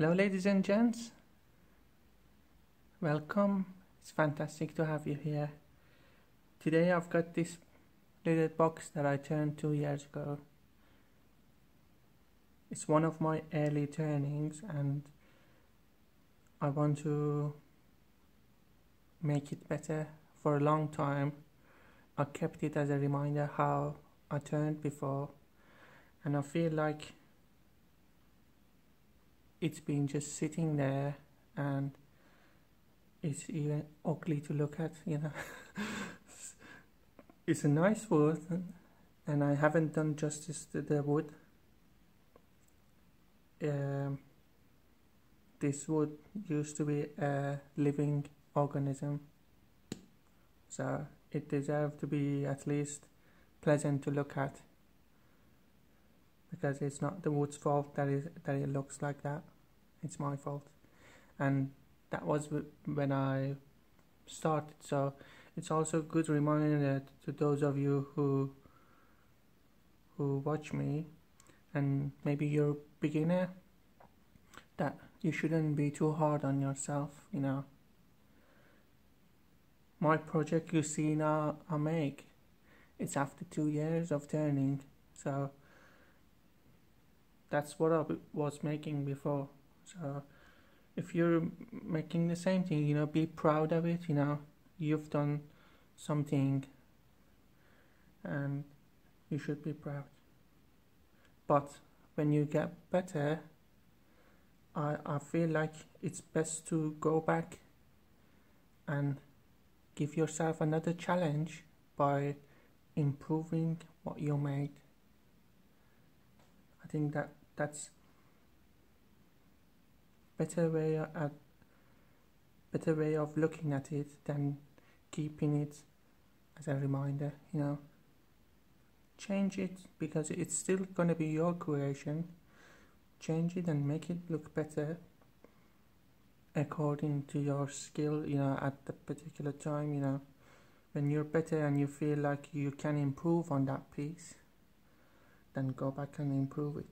Hello, ladies and gents. Welcome. It's fantastic to have you here. Today I've got this little box that I turned two years ago. It's one of my early turnings, and I want to make it better. For a long time, I kept it as a reminder how I turned before, and I feel like it's been just sitting there and it's even ugly to look at, you know. it's a nice wood, and I haven't done justice to the wood. Um, this wood used to be a living organism, so it deserved to be at least pleasant to look at because it's not the wood's fault that it, that it looks like that. It's my fault, and that was when I started. So it's also a good reminder to those of you who who watch me, and maybe you're a beginner, that you shouldn't be too hard on yourself. You know. My project you see now I make, it's after two years of turning, so that's what I was making before. So if you're making the same thing, you know, be proud of it. You know, you've done something, and you should be proud. But when you get better, I I feel like it's best to go back and give yourself another challenge by improving what you made. I think that that's better way at uh, better way of looking at it than keeping it as a reminder you know? Change it because it's still going to be your creation. Change it and make it look better according to your skill you know at the particular time you know? When you're better and you feel like you can improve on that piece then go back and improve it.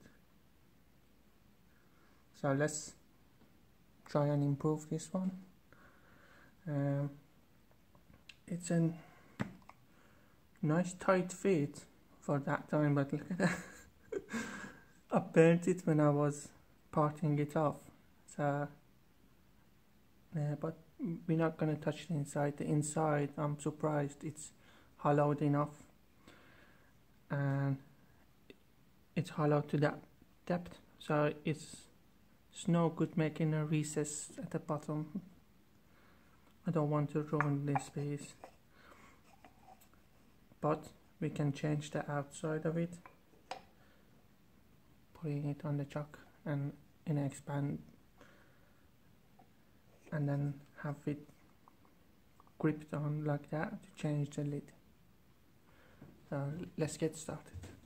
So let's try and improve this one. Um, it's a nice tight fit for that time but look at that. I burnt it when I was parting it off. So but we're not to touch the inside. The inside I'm surprised it's hollowed enough. And it's hollowed to that depth. So it's it's no good making a recess at the bottom. I don't want to ruin this piece. But we can change the outside of it. Putting it on the chuck and in expand and then have it gripped on like that to change the lid. So let's get started.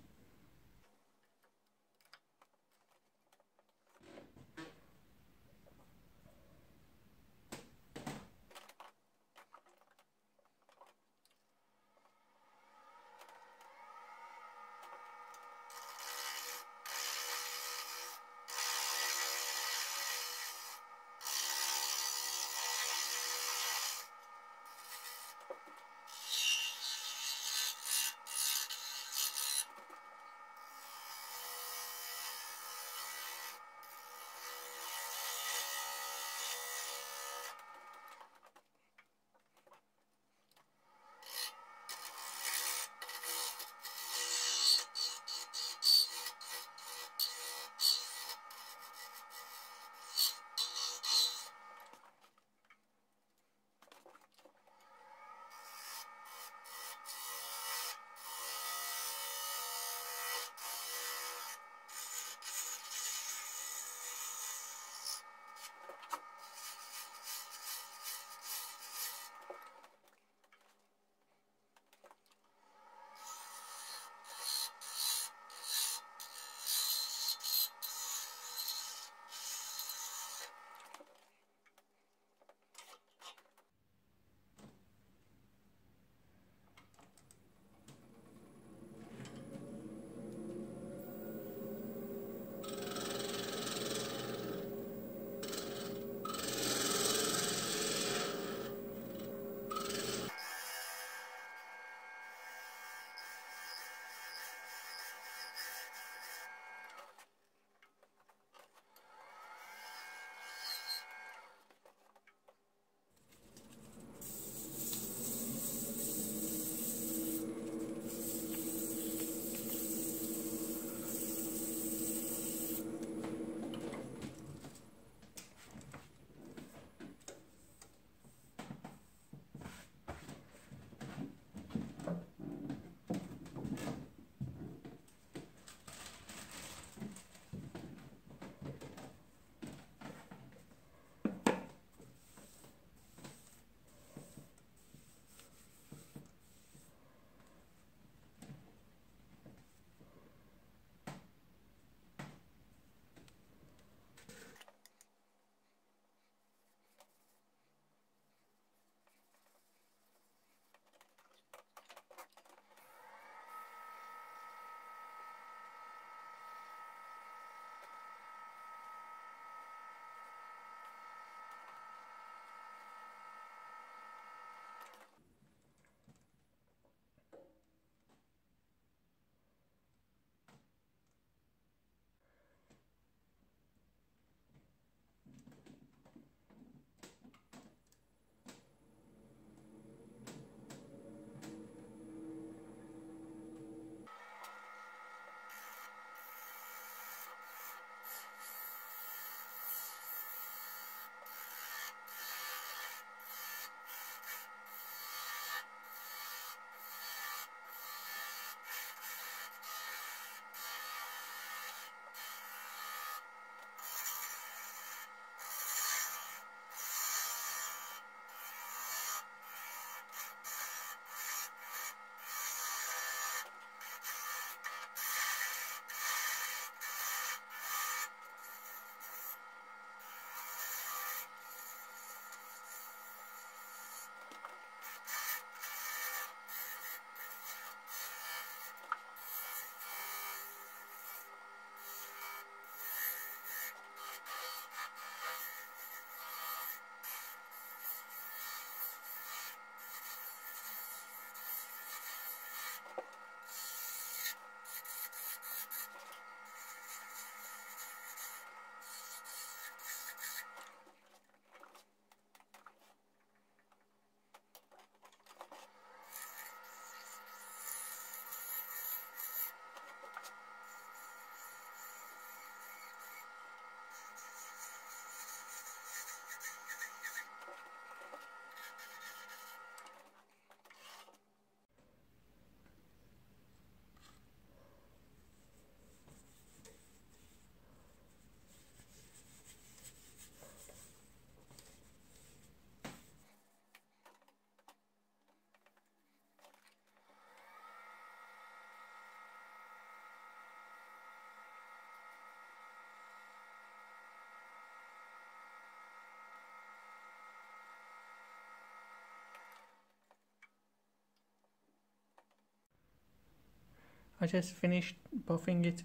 I just finished buffing it.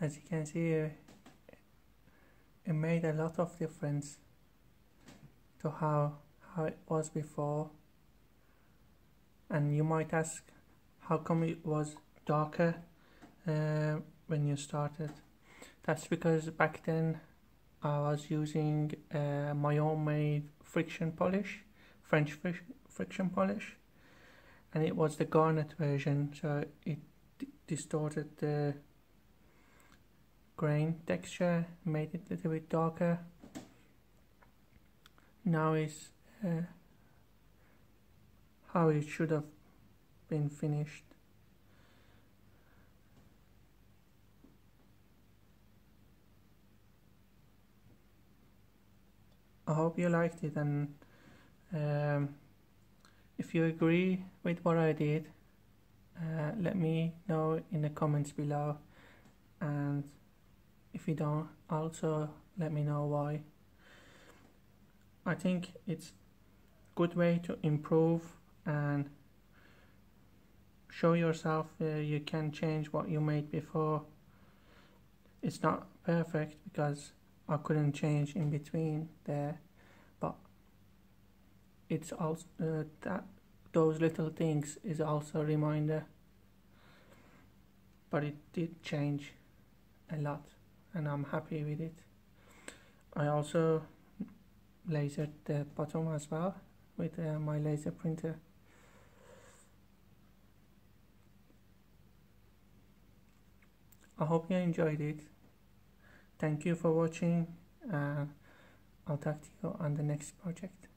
As you can see uh, it made a lot of difference to how how it was before. And you might ask how come it was darker uh, when you started? That's because back then I was using uh, my own made friction polish French friction polish. And it was the garnet version so it distorted the grain texture made it a little bit darker. Now is uh, how it should have been finished. I hope you liked it and um, if you agree with what I did uh, let me know in the comments below. And if you don't also let me know why. I think it's good way to improve and show yourself uh, you can change what you made before. It's not perfect because I couldn't change in between there but it's also uh, that those little things is also a reminder. But it did change a lot and I'm happy with it. I also lasered the bottom as well with uh, my laser printer. I hope you enjoyed it. Thank you for watching and I'll talk to you on the next project